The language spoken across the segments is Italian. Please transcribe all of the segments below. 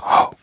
Oh.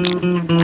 Oh.